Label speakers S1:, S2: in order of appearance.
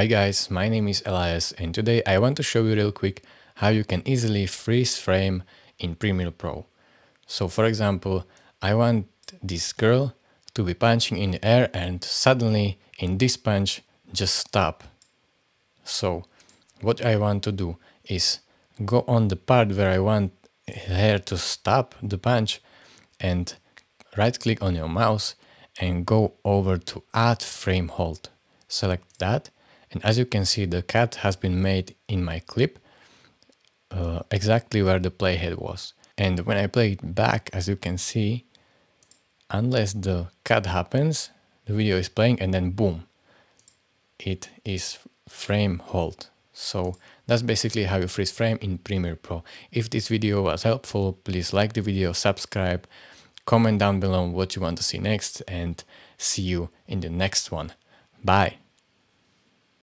S1: Hi guys, my name is Elias and today I want to show you real quick how you can easily freeze frame in Premiere Pro. So for example, I want this girl to be punching in the air and suddenly in this punch just stop. So what I want to do is go on the part where I want her to stop the punch and right click on your mouse and go over to add frame hold. Select that and as you can see the cut has been made in my clip uh, exactly where the playhead was. And when I play it back as you can see unless the cut happens the video is playing and then boom it is frame hold. So that's basically how you freeze frame in Premiere Pro. If this video was helpful, please like the video, subscribe, comment down below what you want to see next and see you in the next one. Bye.